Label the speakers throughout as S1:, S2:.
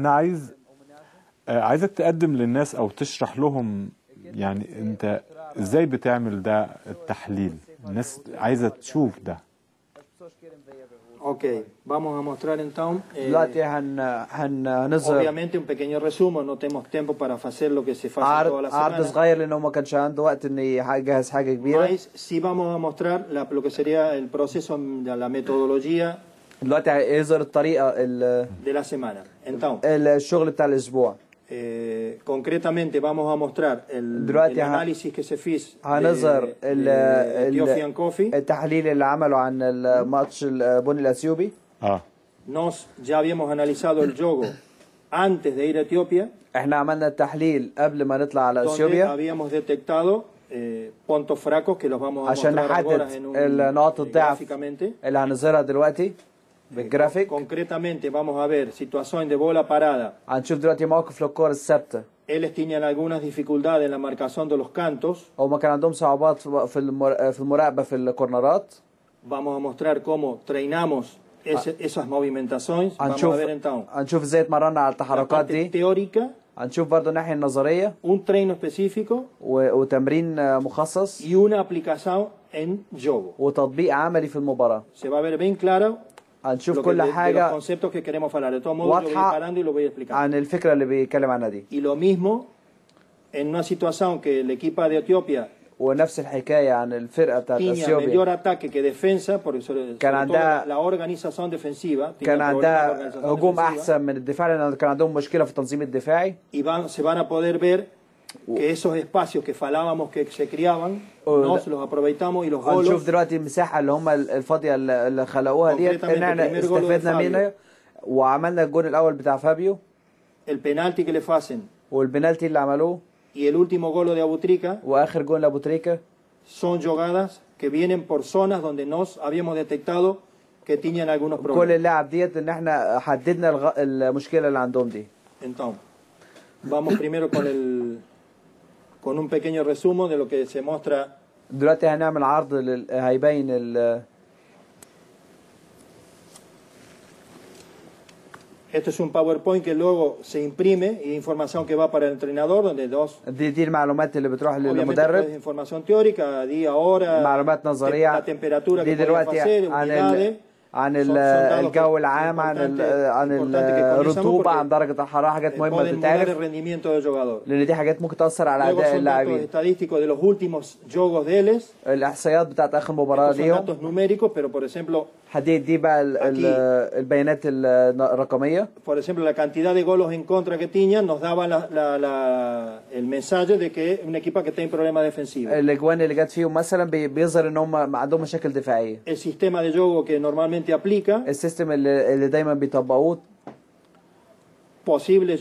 S1: أنا عايز آه، عايزك تقدم للناس أو تشرح لهم يعني انت إزاي بتعمل ده التحليل الناس عايزة تشوف ده
S2: Ok, vamos a mostrar então. eh,
S3: دلوقتي هن هن هنظهر
S2: obviamente un pequeño resumen, no tenemos tiempo para hacer lo que se hace
S3: عرض
S2: toda la
S3: عرض
S2: semana.
S3: صغير لأنه ما كانش عنده وقت ان يجهز حاجة كبيره
S2: Mas sí vamos a mostrar la- lo que sería el proceso de la metodología
S3: دلوقتي هيظهر الطريقة ال-
S2: de la semana. Entonces,
S3: الشغل بتاع الأسبوع
S2: eh, concretamente vamos a mostrar el,
S3: دلوقتي
S2: el análisis que se hizo
S3: هنظهر
S2: Ethiopian Coffee.
S3: التحليل اللي عمله عن الماتش البني الاثيوبي
S1: آه
S2: Nos ya habíamos analizado el yogo antes de ir a Etiopía,
S3: إحنا عملنا التحليل قبل ما نطلع على اثيوبيا
S2: habíamos detectado eh, puntos fracos que los vamos a
S3: عشان
S2: mostrar
S3: نحدد
S2: ahora en un,
S3: النقاط
S2: eh,
S3: الضعف. اللي هنظهرها دلوقتي بالجرافيك
S2: Concretamente vamos a ver situación de bola parada.
S3: هنشوف دلوقتي موقف للكور الثابته
S2: Ellos tenían algunas dificultades en la marcación de los cantos.
S3: هما كان عندهم صعوبات في في المر- في المراقبه في الكورنرات
S2: Vamos a mostrar cómo treinamos ese- esas movimentaciones. Vamos a
S3: هنشوف
S2: ver entonces
S3: هنشوف ازاي اتمرنا على
S2: la
S3: التحركات
S2: parte
S3: دي
S2: teórica,
S3: هنشوف برضو الناحيه النظريه
S2: un treino específico
S3: و- وتمرين آه، مخصص
S2: y una aplicación en yogo.
S3: وتطبيق عملي في المباراه
S2: Se va a ver bien claro
S3: هنشوف كل
S2: حاجة. واضحة
S3: عن الفكرة اللي بيتكلم عنها دي.
S2: En una situación que el equipo de Etiopía
S3: ونفس الحكاية عن الفرقة بتاعت اثيوبيا كان عندها كان عندها هجوم احسن من الدفاع لأن كان عندهم مشكلة في التنظيم الدفاعي
S2: y van, se van a poder ver que esos espacios que falábamos que se criaban,
S3: Oh,
S2: nos
S3: la-
S2: los aprovechamos y los
S3: هنشوف
S2: golos
S3: دلوقتي المساحه اللي هم الفاضيه اللي اللي خلقوها ديت
S2: Concretamente,
S3: ان احنا
S2: primer gol de
S3: استفدنا
S2: Fabio.
S3: منها وعملنا الجون الاول بتاع فابيو
S2: el penalti que le hacen
S3: والبنالتي اللي عملوه
S2: y el último gol de Abutrica
S3: واخر جون لابو تريكه
S2: son jugadas que vienen por zonas donde nos habíamos detectado que tenían algunos
S3: كل
S2: problemas.
S3: اللاعب ديت ان احنا حددنا الغ... المشكله اللي عندهم دي
S2: Entonces, vamos primero con el con un pequeño resumen de lo que se muestra
S3: دلوقتي هنعمل عرض لل... هيبين ال...
S2: Esto es un PowerPoint que luego se imprime y información que va para el entrenador, donde dos,
S3: دي دي المعلومات اللي بتروح
S2: obviamente
S3: للمدرب
S2: pues, información teórica, día, hora,
S3: معلومات نظريه
S2: la temperatura
S3: دي
S2: que podías
S3: دلوقتي
S2: hacer,
S3: عن
S2: humedades.
S3: ال... عن الجو العام عن عن
S2: الرطوبة
S3: عن درجة الحرارة حاجات
S2: مهمة تتعرف
S3: لأن دي حاجات ممكن تأثر على
S2: أداء
S3: اللاعبين. الإحصائيات بتاعت
S2: آخر مباراة
S3: ليهم
S2: Por ejemplo, la cantidad de golos en contra que tiñan nos daba la, la, la, el mensaje de que un equipo que tiene problemas defensivos. El sistema de juego que normalmente aplica.
S3: El sistema que
S2: posibles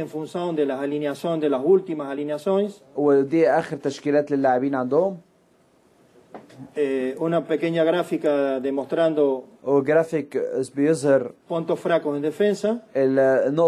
S2: en función de de las últimas eh, una pequeña gráfica demostrando
S3: وجرافيك بيظهر
S2: puntos fracos en defensa,
S3: النقط